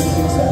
Yes.